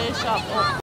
Fire Shop